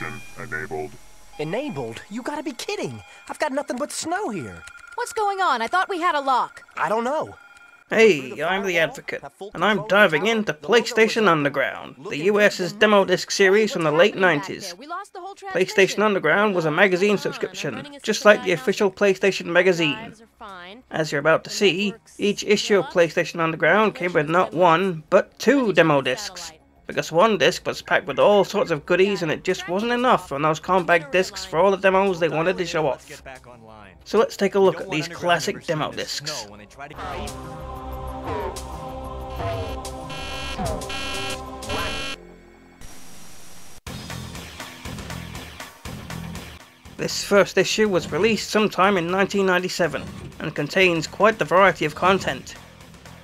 communication enabled. Enabled? You gotta be kidding. I've got nothing but snow here. What's going on? I thought we had a lock. I don't know. Hey, I'm the Advocate, and I'm diving into PlayStation Underground, the US's demo disc series from the late 90s. PlayStation Underground was a magazine subscription, just like the official PlayStation magazine. As you're about to see, each issue of PlayStation Underground came with not one, but two demo discs. Because one disc was packed with all sorts of goodies and it just wasn't enough on those compact discs for all the demos they wanted to show off. So let's take a look at these classic demo discs. This first issue was released sometime in 1997 and contains quite the variety of content.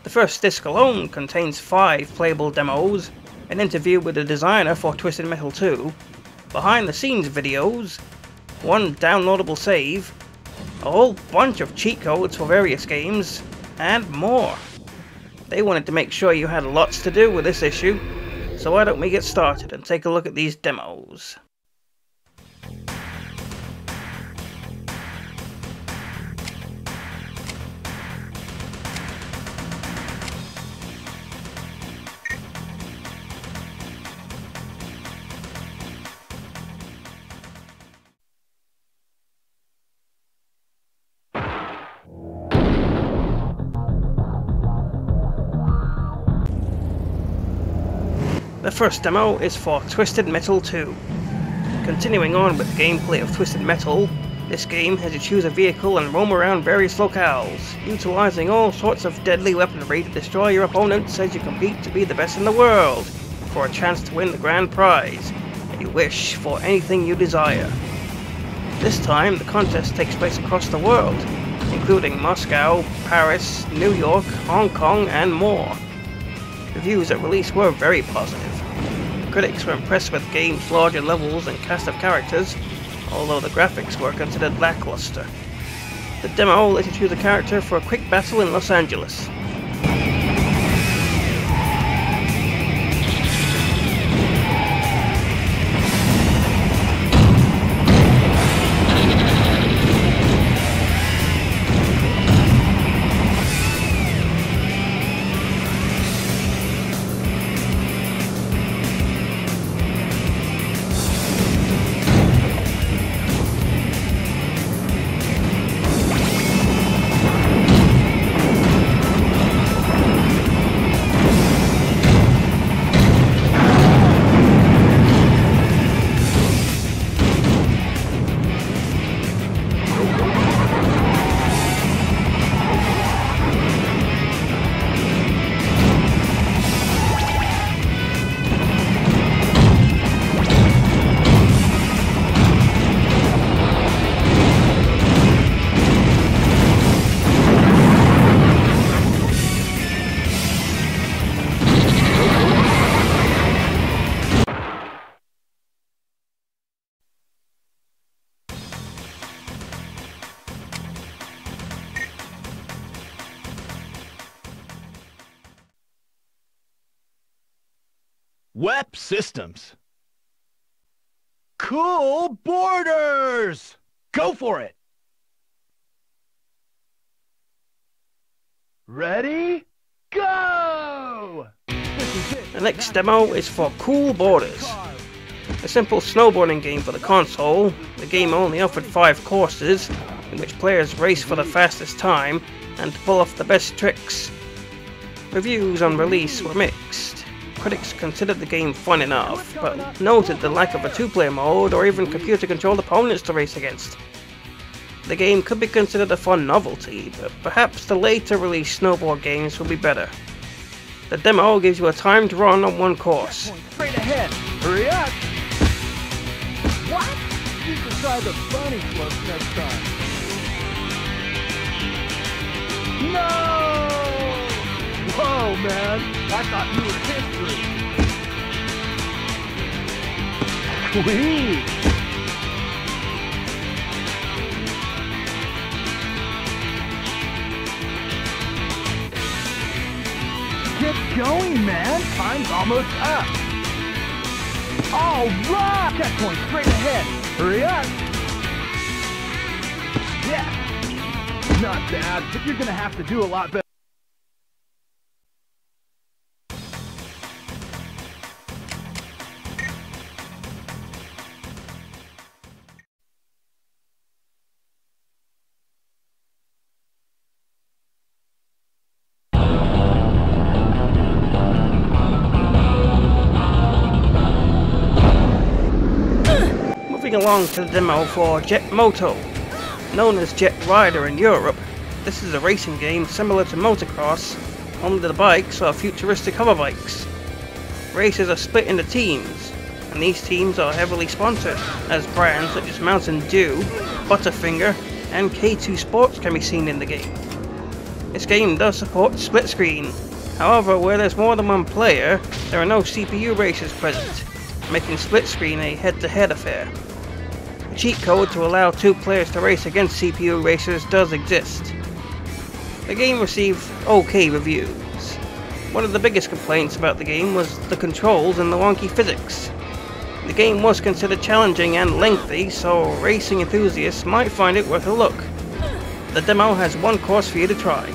The first disc alone contains five playable demos, an interview with the designer for Twisted Metal 2, behind the scenes videos, one downloadable save, a whole bunch of cheat codes for various games, and more. They wanted to make sure you had lots to do with this issue, so why don't we get started and take a look at these demos. First demo is for Twisted Metal 2. Continuing on with the gameplay of Twisted Metal, this game has you choose a vehicle and roam around various locales, utilizing all sorts of deadly weaponry to destroy your opponents as you compete to be the best in the world, for a chance to win the grand prize, a wish for anything you desire. This time, the contest takes place across the world, including Moscow, Paris, New York, Hong Kong, and more. Reviews at release were very positive. Critics were impressed with game's larger levels and cast of characters, although the graphics were considered lackluster. The demo let you choose a character for a quick battle in Los Angeles. Cool Boarders! Go for it! Ready? Go! The next demo is for Cool Boarders. A simple snowboarding game for the console, the game only offered 5 courses, in which players race for the fastest time and pull off the best tricks. Reviews on release were mixed. Critics considered the game fun enough, but noted the lack of a two-player mode or even computer-controlled opponents to race against. The game could be considered a fun novelty, but perhaps the later released snowboard games will be better. The demo gives you a timed run on one course. Straight ahead! Hurry up! What? You can try the bunny slopes next time. No! Whoa, man! I thought you were history. Sweet! Get going, man! Time's almost up! All right! Checkpoint straight ahead. Hurry up. Yeah. Not bad, but you're gonna have to do a lot better. Along to the demo for Jet Moto. Known as Jet Rider in Europe, this is a racing game similar to motocross, only the bikes are futuristic hover bikes. Races are split into teams, and these teams are heavily sponsored, as brands such as Mountain Dew, Butterfinger, and K2 Sports can be seen in the game. This game does support split screen, however where there's more than one player, there are no CPU races present, making split screen a head-to-head affair. Cheat code to allow two players to race against CPU racers does exist. The game received okay reviews. One of the biggest complaints about the game was the controls and the wonky physics. The game was considered challenging and lengthy, so racing enthusiasts might find it worth a look. The demo has one course for you to try.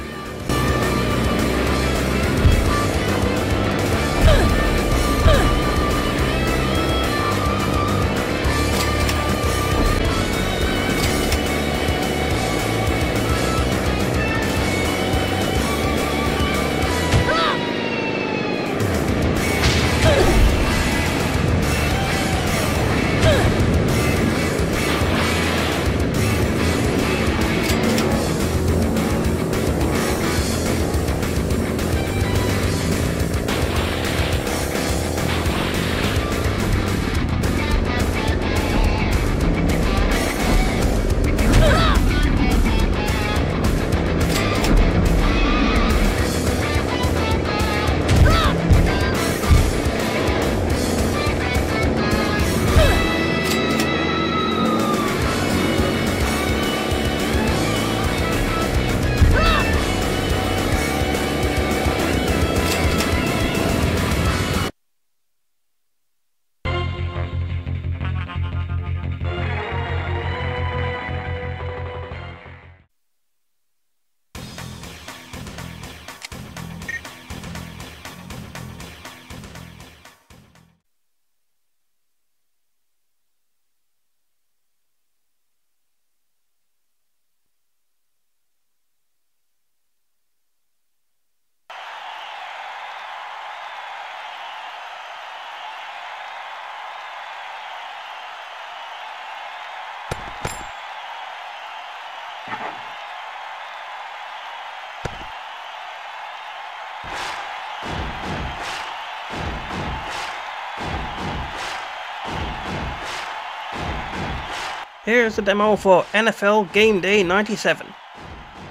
Here's the demo for NFL GameDay 97.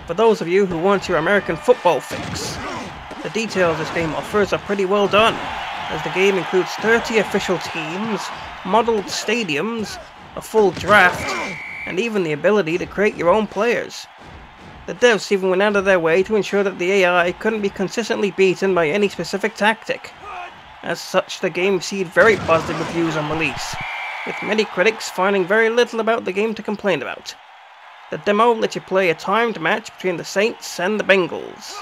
For those of you who want your American football fix, the details this game offers are pretty well done, as the game includes 30 official teams, modelled stadiums, a full draft, and even the ability to create your own players. The devs even went out of their way to ensure that the AI couldn't be consistently beaten by any specific tactic. As such, the game received very positive reviews on release, with many critics finding very little about the game to complain about. The demo lets you play a timed match between the Saints and the Bengals.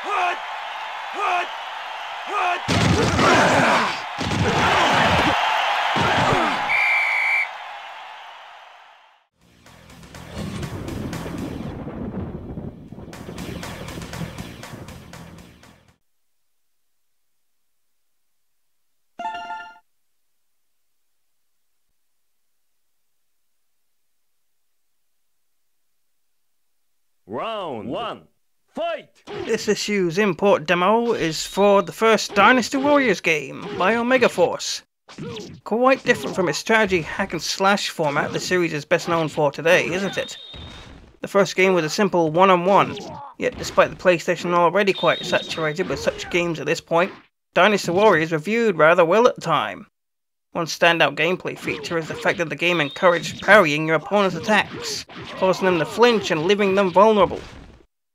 Hood! Hood! Hood! This issue's import demo is for the first Dynasty Warriors game by Omega Force. Quite different from its strategy hack and slash format the series is best known for today, isn't it? The first game was a simple one on one, yet despite the PlayStation already quite saturated with such games at this point, Dynasty Warriors were viewed rather well at the time. One standout gameplay feature is the fact that the game encouraged parrying your opponent's attacks, causing them to flinch and leaving them vulnerable.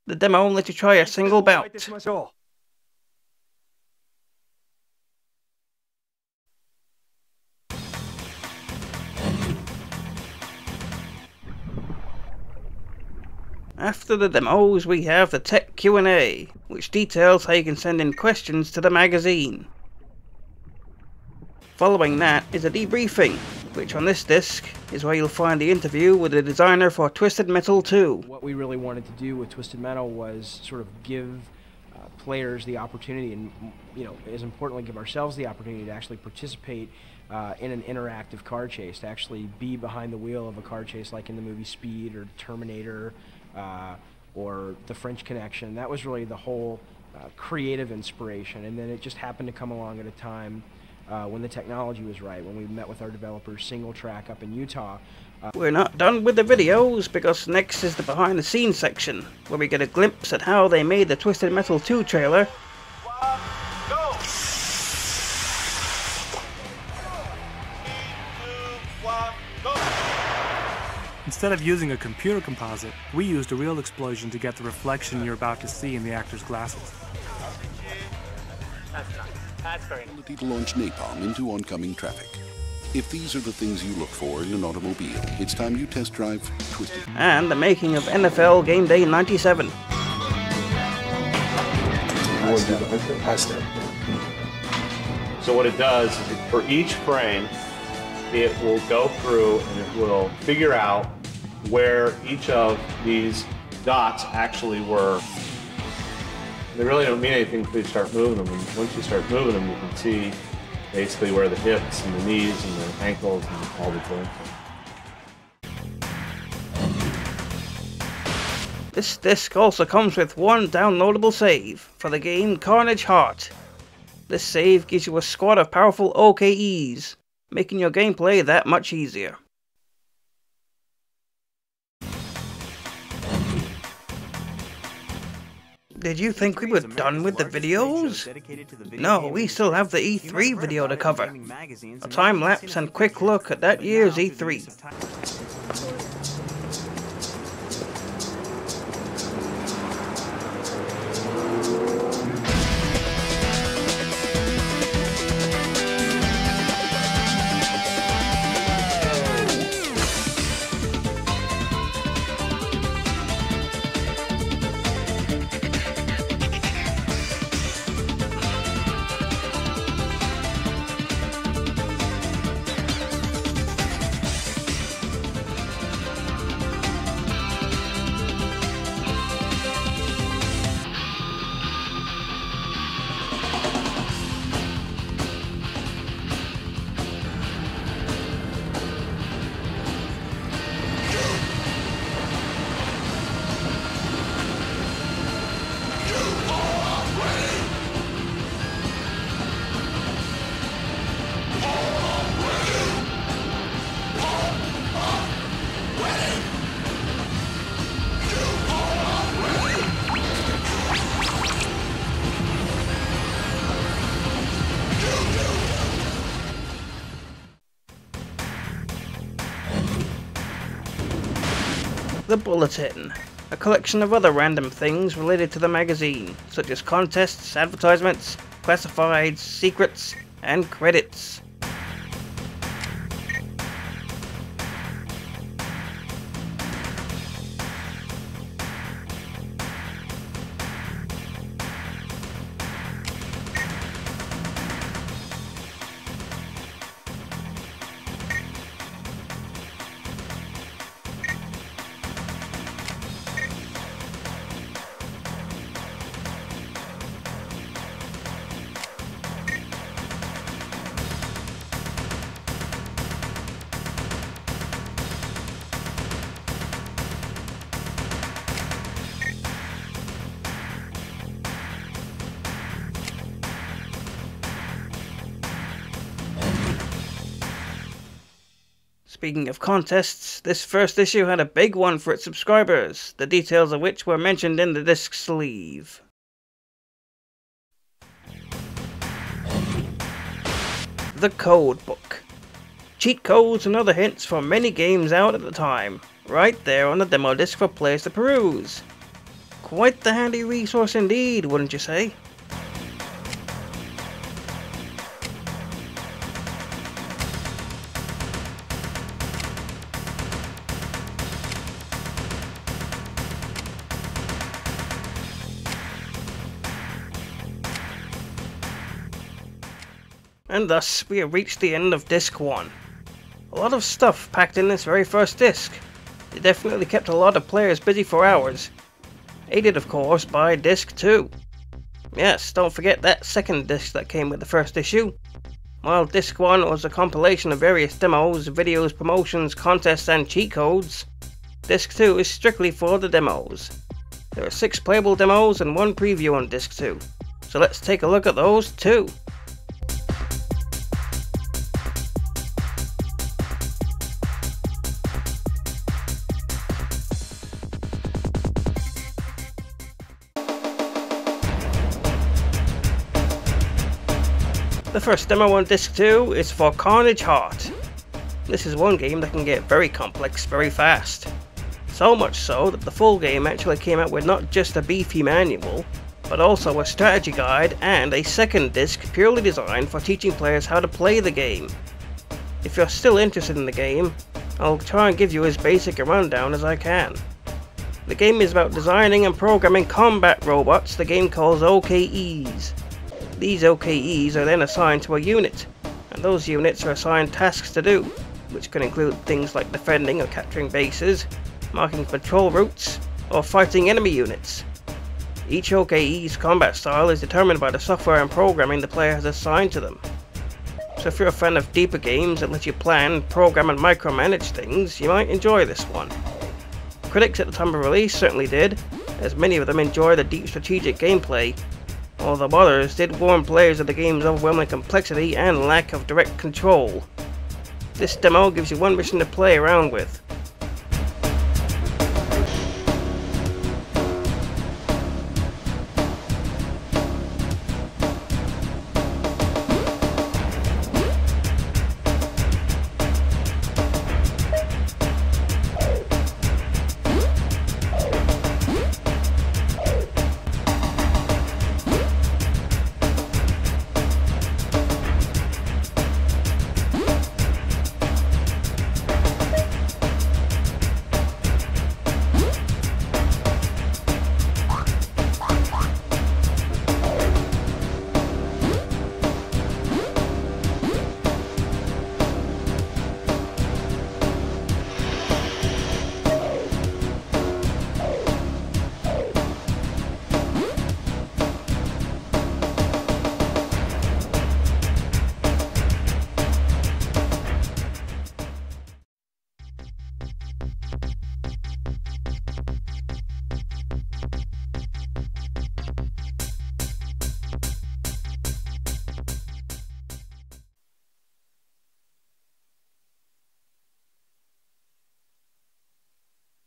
The demo only to try a single bout. After the demos, we have the Tech Q&A, which details how you can send in questions to the magazine. Following that is a debriefing, which on this disc is where you'll find the interview with the designer for Twisted Metal 2. What we really wanted to do with Twisted Metal was sort of give uh, players the opportunity, and you know, as importantly, give ourselves the opportunity to actually participate uh, in an interactive car chase, to actually be behind the wheel of a car chase, like in the movie Speed or Terminator, uh, or The French Connection. That was really the whole uh, creative inspiration, and then it just happened to come along at a time uh, when the technology was right, when we met with our developers, SingleTrac up in Utah. Uh, We're not done with the videos because next is the behind the scenes section, where we get a glimpse at how they made the Twisted Metal 2 trailer. Instead of using a computer composite, we used a real explosion to get the reflection you're about to see in the actor's glasses. Ability to launch napalm into oncoming traffic. If these are the things you look for in an automobile, it's time you test drive Twisted. and the making of NFL GameDay 97. So what it does is it, for each frame, it will go through and it will figure out where each of these dots actually were. They really don't mean anything until you start moving them. And once you start moving them, you can see basically where the hips and the knees and the ankles and all the joints are. This disc also comes with one downloadable save for the game Carnage Heart. This save gives you a squad of powerful OKEs, making your gameplay that much easier. Did you think we were done with the videos? No, we still have the E3 video to cover. A time lapse and quick look at that year's E E3. The Bulletin, a collection of other random things related to the magazine, such as contests, advertisements, classifieds, secrets, and credits. Speaking of contests, this first issue had a big one for its subscribers, the details of which were mentioned in the disc sleeve. The Code Book. Cheat codes and other hints for many games out at the time, right there on the demo disc for players to peruse. Quite the handy resource indeed, wouldn't you say? And thus, we have reached the end of Disc 1. A lot of stuff packed in this very first disc. It definitely kept a lot of players busy for hours. Aided, of course, by Disc 2. Yes, don't forget that second disc that came with the first issue. While Disc 1 was a compilation of various demos, videos, promotions, contests, and cheat codes, Disc 2 is strictly for the demos. There are 6 playable demos and 1 preview on Disc 2, so let's take a look at those too. First demo on disc 2 is for Carnage Heart. This is one game that can get very complex very fast. So much so that the full game actually came out with not just a beefy manual, but also a strategy guide and a second disc purely designed for teaching players how to play the game. If you're still interested in the game, I'll try and give you as basic a rundown as I can. The game is about designing and programming combat robots the game calls OKEs. These OKEs are then assigned to a unit, and those units are assigned tasks to do, which can include things like defending or capturing bases, marking patrol routes, or fighting enemy units. Each OKE's combat style is determined by the software and programming the player has assigned to them. So if you're a fan of deeper games that let you plan, program and micromanage things, you might enjoy this one. Critics at the time of release certainly did, as many of them enjoy the deep strategic gameplay although others did warn players of the game's overwhelming complexity and lack of direct control. This demo gives you one mission to play around with,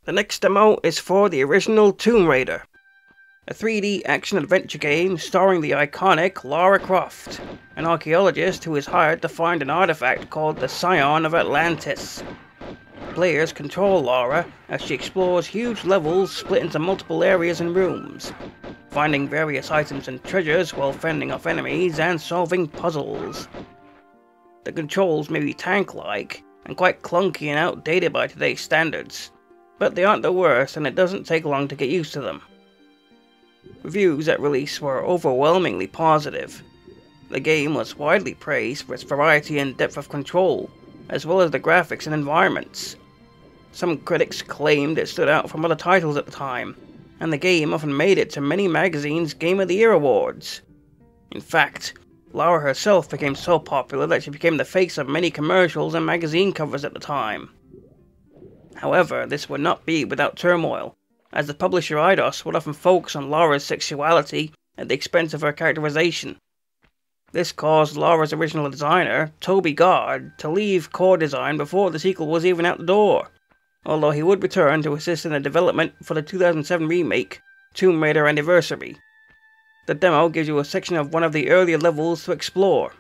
The next demo is for the original Tomb Raider, a 3D action adventure game starring the iconic Lara Croft, an archaeologist who is hired to find an artifact called the Scion of Atlantis. Players control Lara as she explores huge levels split into multiple areas and rooms, finding various items and treasures while fending off enemies and solving puzzles. The controls may be tank-like and quite clunky and outdated by today's standards, but they aren't the worst and it doesn't take long to get used to them. Reviews at release were overwhelmingly positive. The game was widely praised for its variety and depth of control, as well as the graphics and environments. Some critics claimed it stood out from other titles at the time, and the game often made it to many magazines' Game of the Year awards. In fact, Lara herself became so popular that she became the face of many commercials and magazine covers at the time. However, this would not be without turmoil, as the publisher Eidos would often focus on Lara's sexuality at the expense of her characterization. This caused Lara's original designer, Toby Gard, to leave Core Design before the sequel was even out the door, although he would return to assist in the development for the 2007 remake, Tomb Raider Anniversary. The demo gives you a section of one of the earlier levels to explore.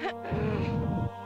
Huh?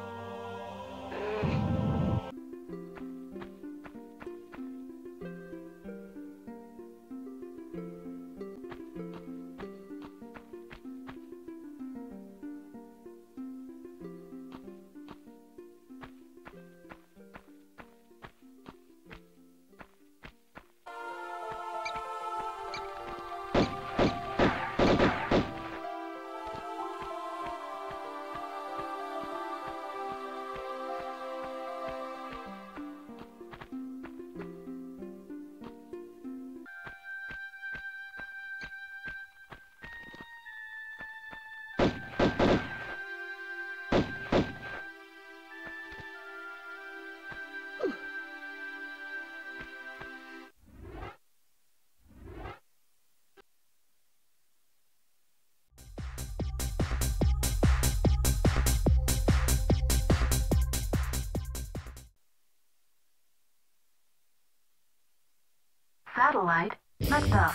Satellite Macduff.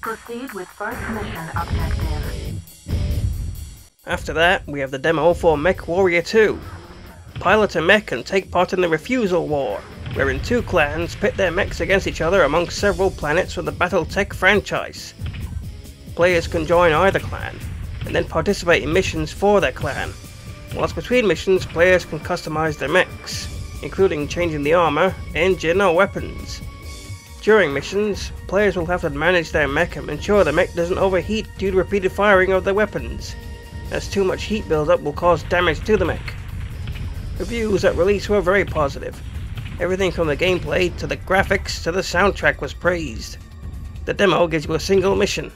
Proceed with first mission objective. After that, we have the demo for MechWarrior 2. Pilot a mech and take part in the Refusal War, wherein two clans pit their mechs against each other among several planets from the Battletech franchise. Players can join either clan, and then participate in missions for their clan. Whilst between missions, players can customize their mechs, including changing the armor, engine, or weapons. During missions, players will have to manage their mech and ensure the mech doesn't overheat due to repeated firing of their weapons, as too much heat buildup will cause damage to the mech. Reviews at release were very positive. Everything from the gameplay to the graphics to the soundtrack was praised. The demo gives you a single mission,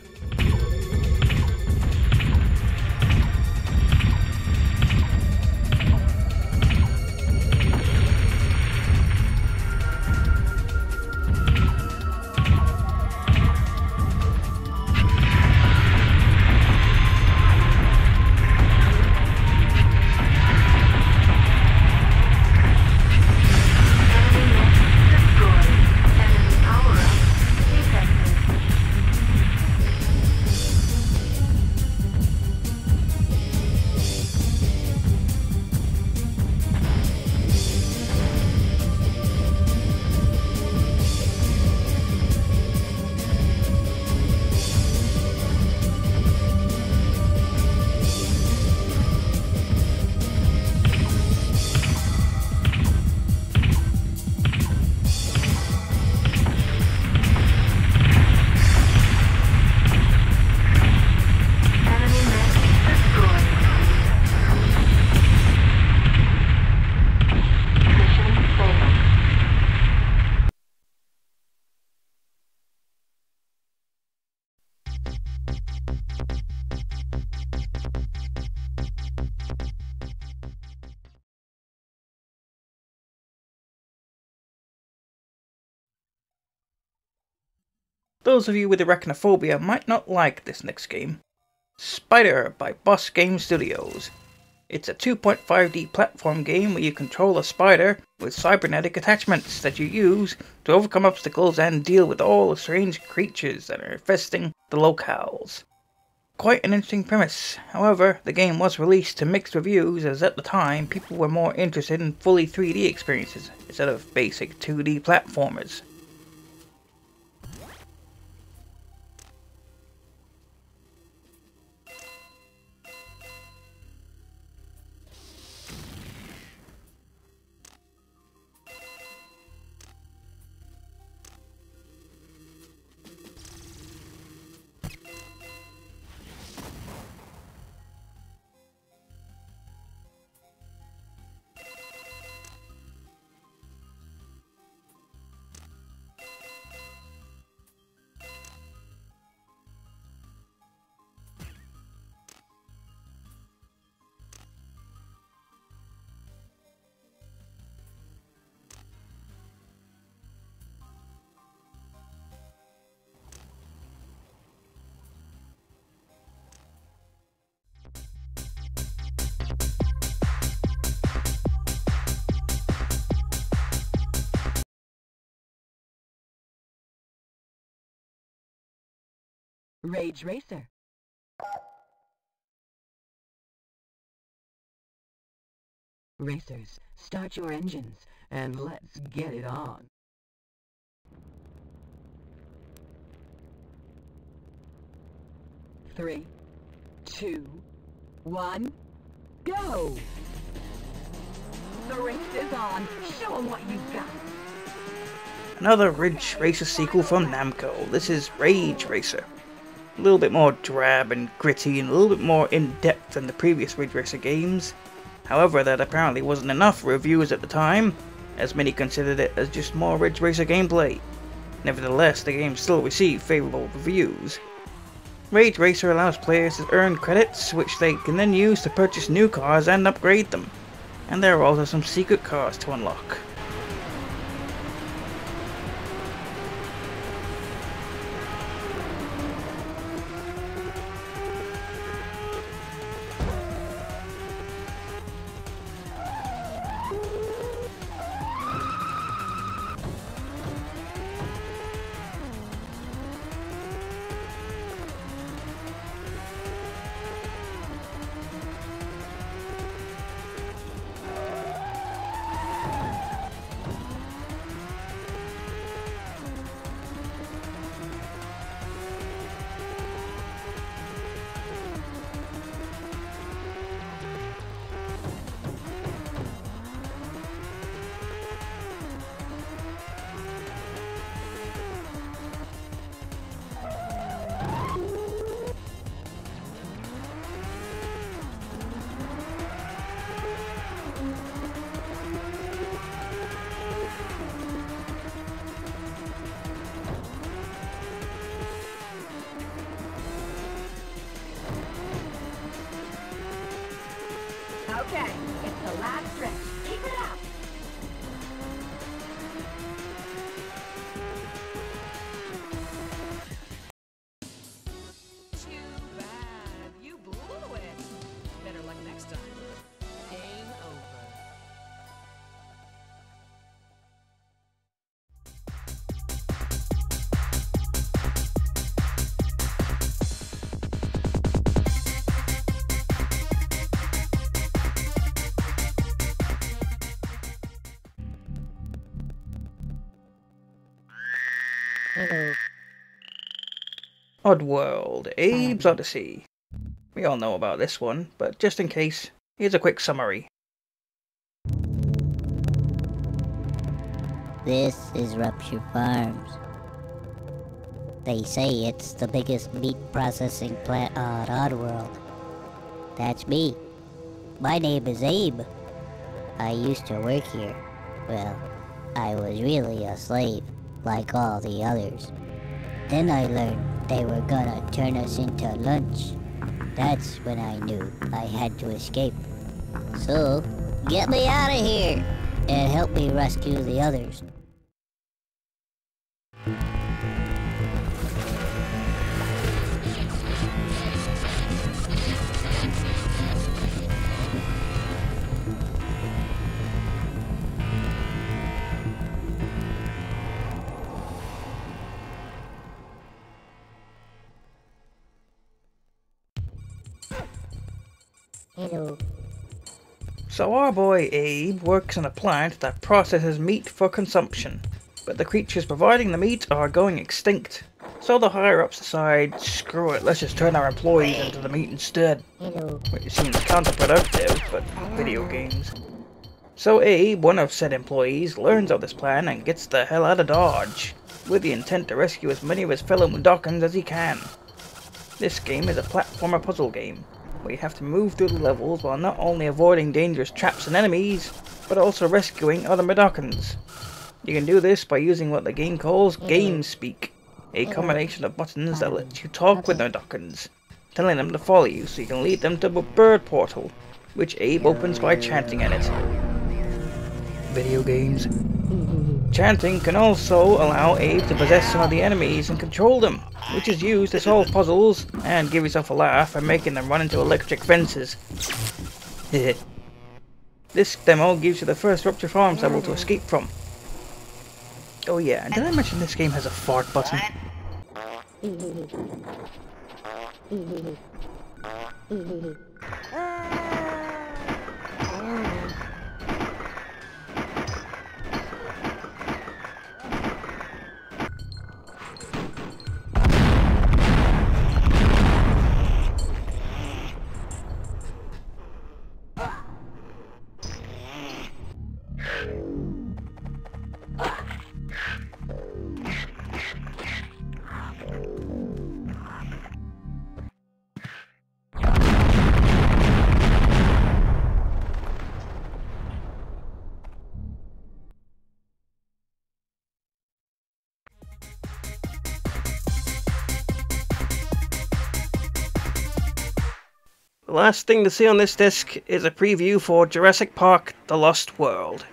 Those of you with arachnophobia might not like this next game. Spider by Boss Game Studios. It's a 2.5D platform game where you control a spider with cybernetic attachments that you use to overcome obstacles and deal with all the strange creatures that are infesting the locales. Quite an interesting premise. However, the game was released to mixed reviews as at the time people were more interested in fully 3D experiences instead of basic 2D platformers. Rage Racer. Racers, start your engines and let's get it on. Three, two, one, go! The race is on. Show 'em what you've got. Another Ridge Racer sequel from Namco. This is Rage Racer. A little bit more drab and gritty and a little bit more in depth than the previous Ridge Racer games. However, that apparently wasn't enough for reviewers at the time, as many considered it as just more Ridge Racer gameplay. Nevertheless, the game still received favourable reviews. Rage Racer allows players to earn credits, which they can then use to purchase new cars and upgrade them. And there are also some secret cars to unlock. Oddworld, Abe's hmm. Oddysee. We all know about this one, but just in case, here's a quick summary. This is Rupture Farms. They say it's the biggest meat processing plant on Oddworld. That's me. My name is Abe. I used to work here. Well, I was really a slave, like all the others. Then I learned they were gonna turn us into lunch. That's when I knew I had to escape. So, get me out of here and help me rescue the others. So our boy Abe works in a plant that processes meat for consumption, but the creatures providing the meat are going extinct. So the higher ups decide, screw it, let's just turn our employees into the meat instead. Which seems counterproductive, but video games. So Abe, one of said employees, learns of this plan and gets the hell out of Dodge, with the intent to rescue as many of his fellow Mudokons as he can. This game is a platformer puzzle game, where you have to move through the levels while not only avoiding dangerous traps and enemies, but also rescuing other Mudokons. You can do this by using what the game calls mm-hmm. Game Speak, a mm-hmm. combination of buttons that lets you talk with Mudokons, telling them to follow you so you can lead them to a bird portal, which Abe opens by chanting in it. Video games. Mm-hmm. Chanting can also allow Abe to possess some of the enemies and control them, which is used to solve puzzles and give yourself a laugh by making them run into electric fences. this demo gives you the first Rupture Farms level to escape from. Oh yeah, and did I mention this game has a fart button? last thing to see on this disc is a preview for Jurassic Park The Lost World.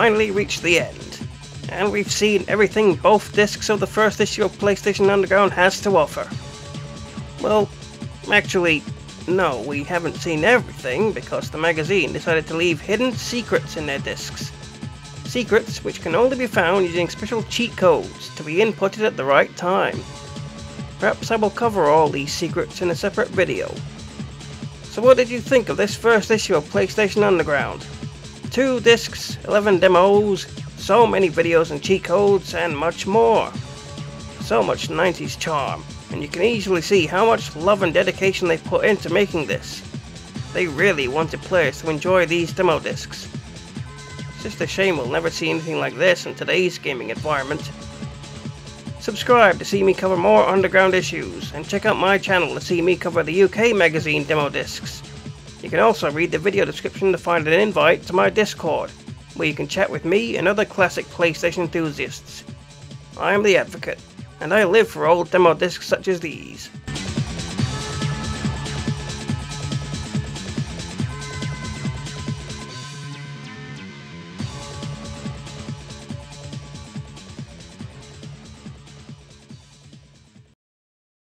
Finally reached the end, and we've seen everything both discs of the first issue of PlayStation Underground has to offer. Well, actually, no, we haven't seen everything because the magazine decided to leave hidden secrets in their discs. Secrets which can only be found using special cheat codes to be inputted at the right time. Perhaps I will cover all these secrets in a separate video. So what did you think of this first issue of PlayStation Underground? Two discs, 11 demos, so many videos and cheat codes, and much more. So much 90s charm, and you can easily see how much love and dedication they've put into making this. They really wanted players to enjoy these demo discs. It's just a shame we'll never see anything like this in today's gaming environment. Subscribe to see me cover more underground issues, and check out my channel to see me cover the UK magazine demo discs. You can also read the video description to find an invite to my Discord, where you can chat with me and other classic PlayStation enthusiasts. I am the Advocate, and I live for old demo discs such as these.